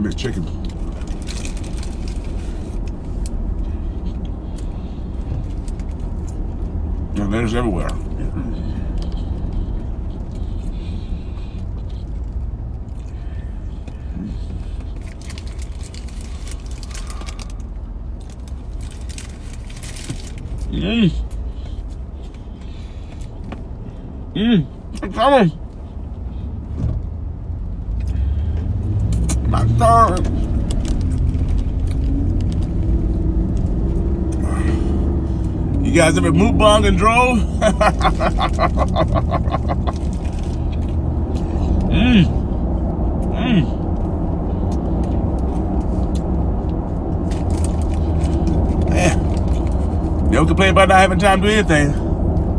McChicken. And there's everywhere. Mmm. Mmm. I'm coming. You guys ever mukbang and drove? Mmm. Mmm. Man. Never complain about not having time to do anything.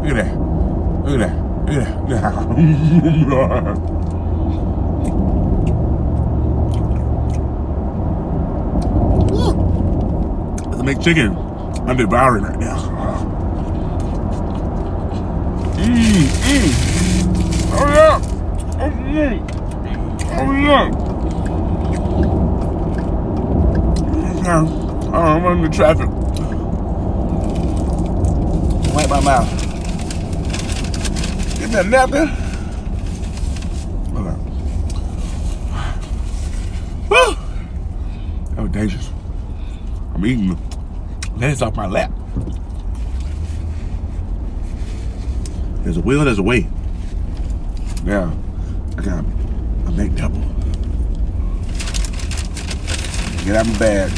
Look at that. Look at that. Look at that. Let's McChicken. I'm devouring right now. Mmm, mmm. Oh yeah. Oh yeah. Oh yeah. Okay. Oh, I'm in the traffic. Wipe my mouth. Give me a napkin. Woo! That was dangerous. I'm eating lettuce off my lap. There's a will, there's a way. Now, I got a McDouble. Get out of my bag.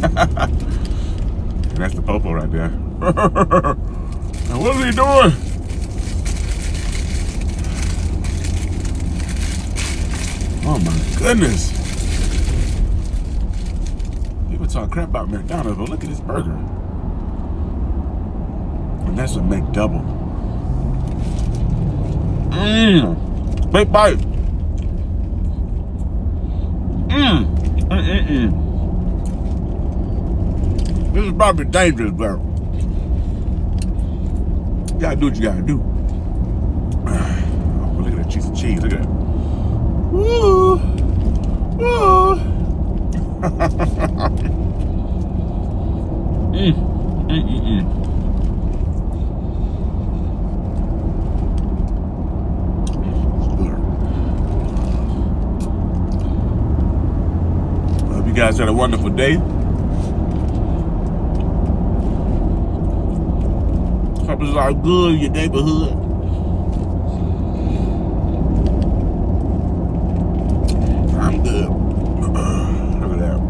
that's the popo right there. now what is he doing? Oh my goodness. People talk crap about McDonald's, but look at this burger. And that's a McDouble. Mmm. Big bite. Mmm. Mm-mm-mm. This is probably dangerous, but you gotta do what you gotta do. Oh, look at that cheese and cheese. Look at that. Woo! -mm. Hope you guys had a wonderful day. Hope it's all good in your neighborhood. I'm good. Look at that.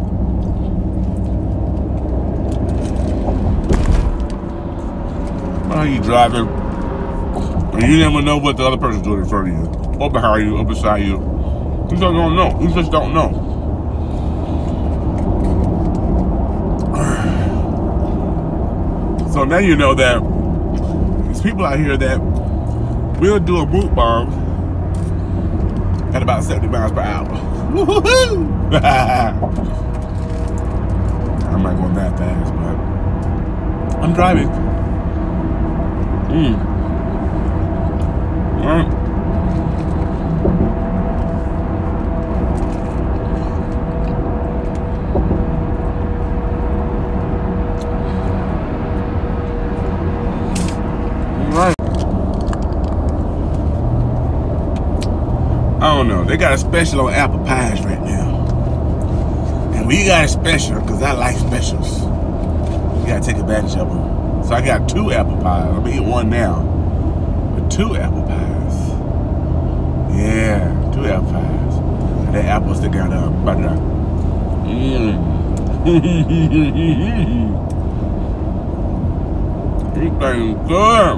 How you driving? And you never know what the other person's doing in front of you, or behind you, or beside you. You just don't know. You just don't know. So now you know that there's people out here that will do a mukbang at about 70 miles per hour. I'm not going that fast, but I'm driving. Mm. Mm. Right. I don't know. They got a special on apple pies right now. And we got a special because I like specials. You gotta take advantage of them. So I got two apple pies. I'm gonna eat one now. But two apple pies. Yeah, two apple pies. And that apple stick out of butter. Mmm. This thing good.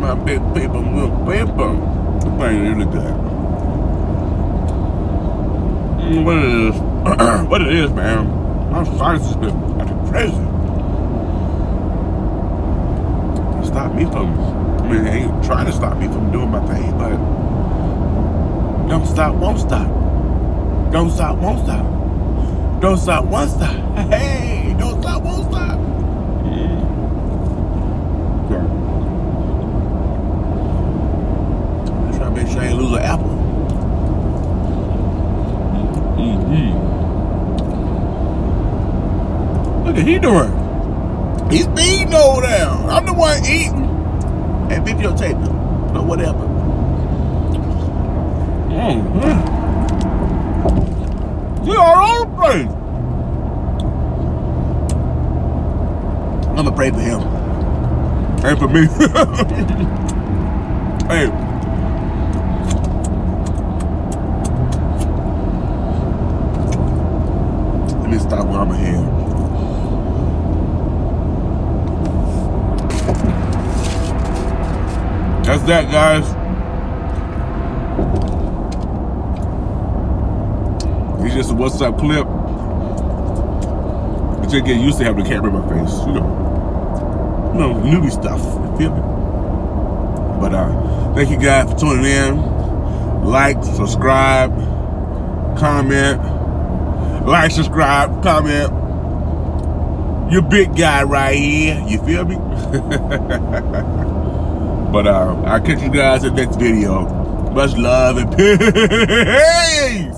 My big paper milk paper. This thing really good. Mm, what it is? what it is, man? My sinus has been acting crazy. stop me from, I mean, they ain't trying to stop me from doing my thing, but don't stop, won't stop. Don't stop, won't stop. Don't stop, won't stop. Hey, don't stop, won't stop. Yeah. Sorry. I try to make sure I ain't lose an apple. Mm-hmm. Look at he doing. He's feeding over there. I'm the one eating and videotaping or whatever. Mm-hmm. We are all place. I'm gonna pray for him. And for me. hey. Let me stop where I'm ahead. That's that, guys. It's just a what's up clip. But you get used to having the camera in my face, you know. You know, newbie stuff. You feel me? But uh thank you guys for tuning in. Like, subscribe, comment. Like, subscribe, comment. You big guy right here. You feel me? But uh, I'll catch you guys in the next video. Much love and peace.